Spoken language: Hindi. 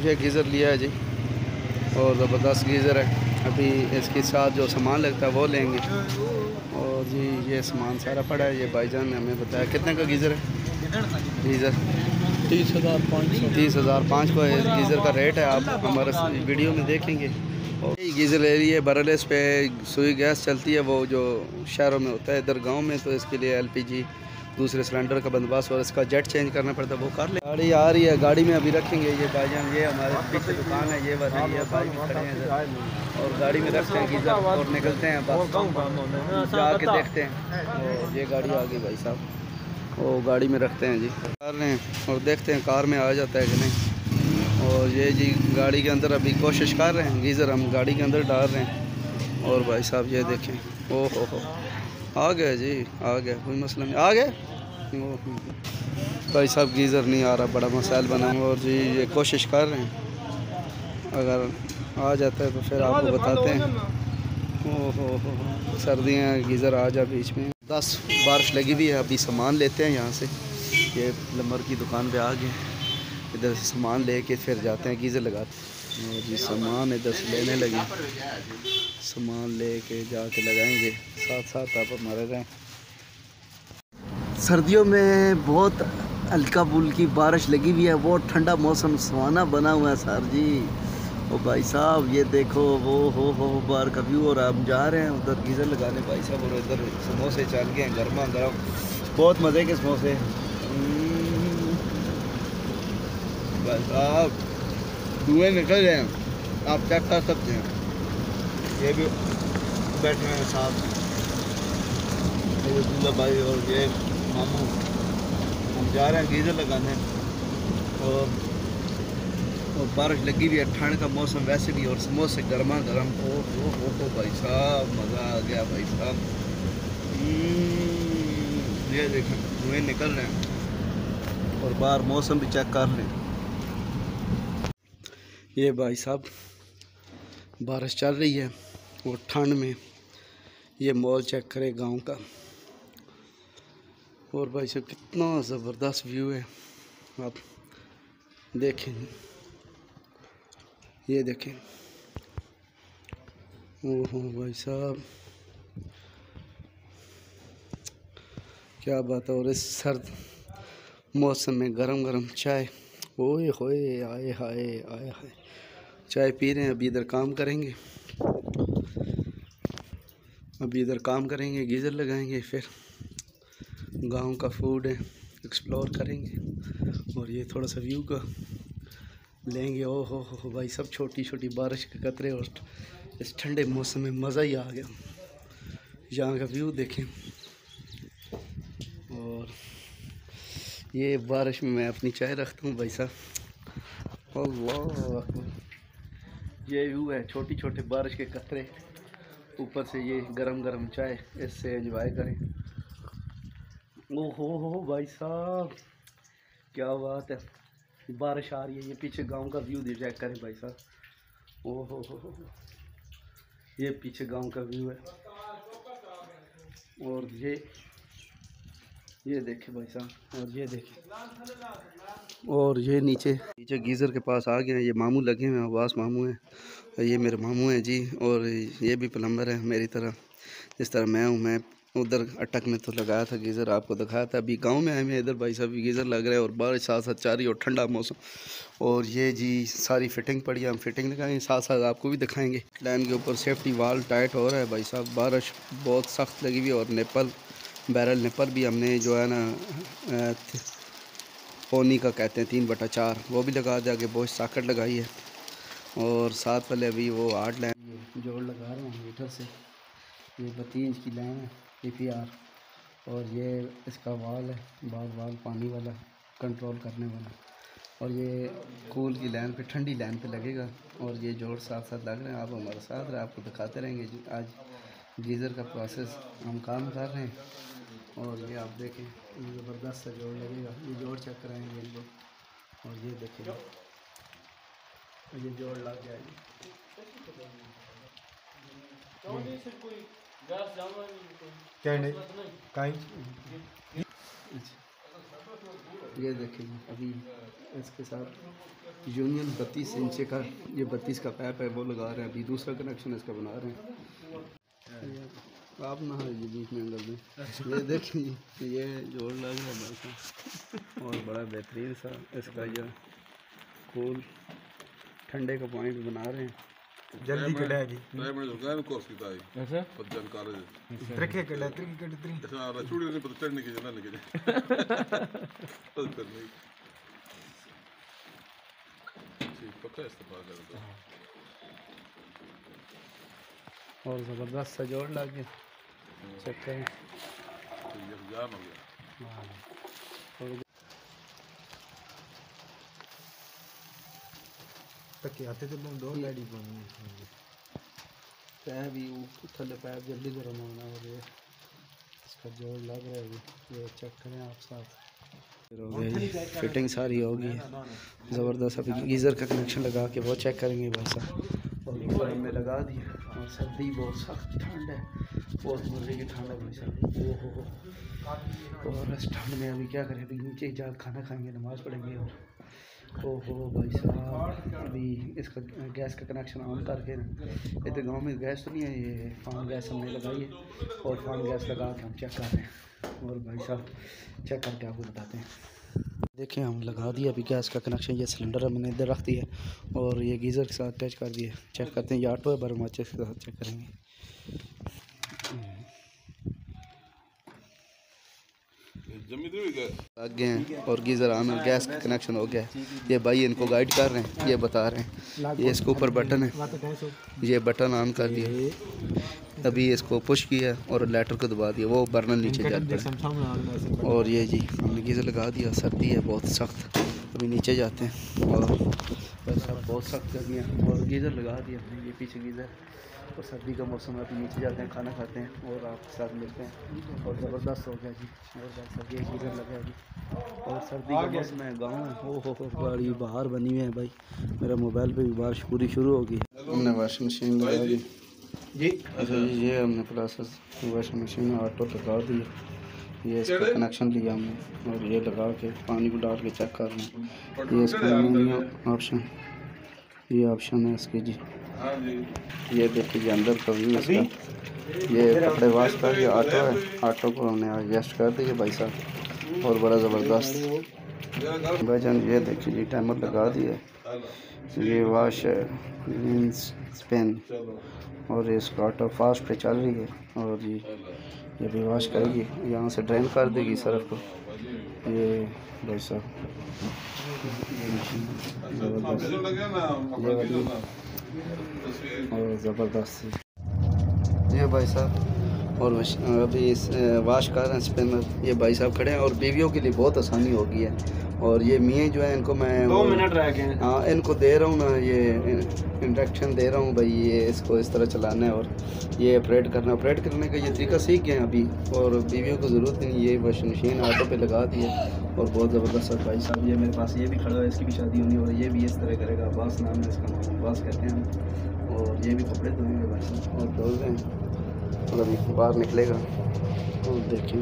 ये गीज़र लिया है जी। और ज़बरदस्त गीज़र है। अभी इसके साथ जो सामान लगता है वो लेंगे। और जी ये सामान सारा पड़ा है। ये भाईजान ने हमें बताया। कितने का गीज़र है? गीज़र। तीस हज़ार पाँच सौ। तीस हज़ार पाँच का गीज़र का रेट है। आप हमारे वीडियो में देखेंगे। और गीज़र ले रही है। बरलेस पे सुई गैस चलती है। वो जो शहरों में होता है इधर गाँव में तो इसके लिए एलपीजी दूसरे सिलेंडर का बंदोबस्त और इसका जेट चेंज करना पड़ता है, वो कर ले। गाड़ी आ रही है, गाड़ी में अभी रखेंगे ये भाईजान ये हमारे पीछे दुकान है, ये बताइए ये भाई खड़े हैं और गाड़ी में रखते हैं गीज़र और निकलते हैं, बस। जाके देखते हैं। ये गाड़ी आ गई भाई साहब। वो गाड़ी में रखते हैं जी। कर रहे हैं और देखते हैं कार में आ जाता है कि नहीं। और ये जी गाड़ी के अंदर अभी कोशिश कर रहे हैं, गीज़र हम गाड़ी के अंदर डाल रहे हैं। और भाई साहब ये देखें। ओ हो आ गया जी, आ गया कोई मसला नहीं। आ गया भाई साहब, गीज़र नहीं आ रहा, बड़ा मसाइल बना हुआ और जी, ये कोशिश कर रहे हैं। अगर आ जाता है तो फिर आपको बताते हैं। ओ हो सर्दियाँ, गीज़र आ जा बीच में। दस, बारिश लगी हुई है, अभी सामान लेते हैं यहाँ से। ये प्लम्बर की दुकान पे आ गए इधर से सामान लेके फिर जाते हैं, गीज़र लगाते हैं। और जी, सामान इधर से लेने लगे। सामान लेके जाके लगाएँगे। साथ साथ आप हमारे रहें। सर्दियों में बहुत हल्का बुल्की बारिश लगी हुई है, बहुत ठंडा मौसम सुहाना बना हुआ है सर जी। ओ भाई साहब, ये देखो, वो, हो हो बार का व्यू और हम जा रहे हैं, उधर गीज़र लगाने। भाई साहब, और इधर समोसे चल गए हैं, गर्मा गर्म। बहुत मज़े के समोसे। हम्म। भाई साहब, धुएँ निकल रहे हैं। आप चेक कर सकते हैं? ये भी बैठे हैं साहब भाई और ये मामू हम जा रहे हैं गीज़र लगाने। और और बारिश लगी हुई है ठंड का मौसम वैसे भी और समोसे गर्मा गर्म। ओ हो हो हो भाई साहब मज़ा आ गया भाई साहब। हम्म, ये देखें धुएँ निकल रहे हैं। और बाहर मौसम भी चेक कर रहे हैं। ये भाई साहब बारिश चल रही है और ठंड में ये मॉल चेक करें गाँव का। और भाई साहब, कितना ज़बरदस्त व्यू है। आप देखें। ये देखें। ओहो भाई साहब, क्या बात है, और इस सर्द मौसम में गरम गरम चाय। ओए होए, आए हाय आए हाय। चाय पी रहे हैं, अभी इधर काम करेंगे। अभी इधर काम करेंगे, गीज़र लगाएँगे, फिर गाँव का फ़ूड है एक्सप्लोर करेंगे और ये थोड़ा सा व्यू का लेंगे। ओ हो भाई, सब छोटी छोटी बारिश के कतरे और इस ठंडे मौसम में मज़ा ही आ गया। यहाँ का व्यू देखें। और ये बारिश में मैं अपनी चाय रखता हूँ भाई साहब। अल्लाह। ये व्यू है छोटी छोटे बारिश के कतरे। ऊपर से ये गरम गरम चाय इससे एंजॉय करें। ओ हो भाई साहब, क्या बात है। बारिश आ रही है, ये पीछे गाँव का व्यू चेक करें भाई साहब। ओ हो ये पीछे गाँव का व्यू है। और ये ये देखें भाई साहब, और ये देखें, और ये नीचे। नीचे गीज़र के पास आ गए हैं, ये मामू लगे हुए हैं आवास मामू हैं, ये मेरे मामू हैं जी, और ये भी प्लम्बर है मेरी तरह। जिस तरह मैं हूँ, मैं उधर अटक में तो लगाया था गीज़र, आपको दिखाया था। अभी गाँव में आए हैं इधर भाई साहब गीज़र लग रहा है और बारिश साथ साथ है और ठंडा मौसम। और ये जी, सारी फिटिंग पड़ी है, हम फिटिंग दिखाएँगे साथ साथ आपको भी दिखाएँगे। लाइन के ऊपर सेफ्टी वाल टाइट हो रहा है भाई साहब, बारिश बहुत सख्त लगी हुई और नेपल बैरल नेपल भी हमने जो है ना पोनी का कहते हैं, तीन बटा चार, वो भी लगा दिया आगे बहुत साकट लगाई है। और साथ वाले अभी वो आठ लाइन जोड़ लगा रहे हैं मीटर से। ये बत्तीस इंच की लाइन है। पी और ये इसका वाल है बार वाल पानी वाला कंट्रोल करने वाला। और ये कूल की लाइन पे ठंडी लाइन पे लगेगा। और ये जोड़ साथ साथ लग रहे हैं, आप हमारे साथ रहे, आपको दिखाते रहेंगे। आज गीज़र का प्रोसेस हम काम कर रहे हैं। और ये आप देखें ज़बरदस्त सा जोड़ लगेगा। ये जोड़ चेक कराएँगे इनको और ये देखें, ये जोड़ लग गया। ये देखिए अभी इसके साथ यूनियन बत्तीस इंच का ये बत्तीस का पैप है वो लगा रहे हैं। अभी दूसरा कनेक्शन इसका बना रहे हैं। आप ना ये बीच में अंदर में। ये देखिए ये जोड़ लग रहा है और बड़ा बेहतरीन सा इसका ये कूल ठंडे का पॉइंट बना रहे हैं। जल्दी कड़ा जी Dai, ma giocare un corso dai. ऐसा Per giocare. त्रिके कड़ा त्रिके कड़ा त्रि Adesso la ciuccia ne potete tenere che non è che. Per me. Sì, per questo parla. और ज़बरदस्त सा जोड़ लग गया चेक करें Sì, io chiamo che. तके आते तो दो गाड़ी पानी पैप भी थल्ले पैप जल्दी गर्म होना और ये इसका जोड़ लग रहा है। ये चेक करें आप साथ फिटिंग सारी होगी ज़बरदस्त अभी गीज़र का कनेक्शन लगा के वो चेक करेंगे भाई साहब और ऊपर हमने लगा दिया और सर्दी बहुत सख्त ठंड है बहुत मज़े की ठंड है भाई साहब ओ हो और इस ठंड में अभी क्या करें अभी नीचे जाकर खाना खाएँगे नमाज़ पढ़ेंगे और ओ हो भाई साहब, अभी इसका गैस का कनेक्शन ऑन करके ना इधर गाँव में गैस तो नहीं है, ये फान गैस हमने लगाई है, और फान गैस लगा के हम चेक कर रहे हैं। और भाई साहब चेक करके आपको बताते हैं। देखें हम लगा दिया, अभी गैस का कनेक्शन ये सिलेंडर हमने इधर रख दिया और ये गीज़र के साथ अटैच कर दिया चेक करते हैं ये ऑटो है पर माचिस के साथ चेक करेंगे। लग गए। हैं और गीज़र ऑन है गैस का कनेक्शन हो गया। है ये भाई इनको गाइड कर रहे हैं ये बता रहे हैं। ये इसके ऊपर बटन है। ये बटन ऑन कर दिया। अभी इसको पुश किया और लेटर को दबा दिया। वो बर्नर नीचे जा पड़ा सामने और ये जी हमने गीज़र लगा दिया। सर्दी है बहुत सख्त। अभी नीचे जाते हैं। और बहुत सख्त गर्मी है और गीज़र लगा दिया हमने ये पीछे गीज़र। और सर्दी का मौसम है अभी नीचे जाते हैं खाना खाते हैं और आपके साथ मिलते हैं। और ज़बरदस्त हो गया जी और सर्दी साहब गीज़र लगा जी। और सर्दी का मौसम है गाँव में ओ हो हो बड़ी बाहर बनी हुई है भाई। मेरा मोबाइल पर भी बारिश पूरी शुरू हो गई। हमने वाशिंग मशीन लगा दी। जी। अच्छा जी ये हमने प्लस वाशिंग मशीन में ऑटो लगा दिया ये इसका कनेक्शन लिया हमने और ये लगा के पानी को डाल के चेक कर रहे हैं। ये इसका ऑप्शन ये ऑप्शन है इसके जी। ये देखिए अंदर का व्यू इसका। ये कपड़े वाश कर ये ऑटो है, ऑटो को हमने एडजस्ट कर दिया भाई साहब, और बड़ा ज़बरदस्त। भाई जान, ये देखिए जी टाइमर लगा दिया ये वाश है स्पेन और ये इसका ऑटो फास्ट पे चल रही है, और ये ये भी वॉश करेगी, यहाँ से ड्रेन कर देगी सर्फ को। ये भाई साहब। और ज़बरदस्त। ये भाई साहब, और अभी इस वाश कर रहे हैं स्पिनर ये भाई साहब खड़े हैं, और बीवियों के लिए बहुत आसानी होगी है। और ये मियाँ जो है इनको मैं दो मिनट रह गए हाँ। इनको दे रहा हूँ मैं ये इंडक्शन दे रहा हूँ भाई ये इसको इस तरह चलाना है और ये ऑपरेट करना ऑपरेट करने का ये तरीका सीख गए हैं अभी और बीवियों को ज़रूरत नहीं ये वॉशिंग मशीन ऑटो पे लगा दी है और बहुत ज़बरदस्त है। भाई साहब ये मेरे पास ये भी खड़ा है इसकी भी शादी होनी और ये भी इस तरह करेगा। अब्बास नाम है इसका नाम अब्बास कहते हैं। हम और ये भी कपड़े धोएँगे भाई साहब। और धो रहे हैं। और अभी बाहर निकलेगा। और देखें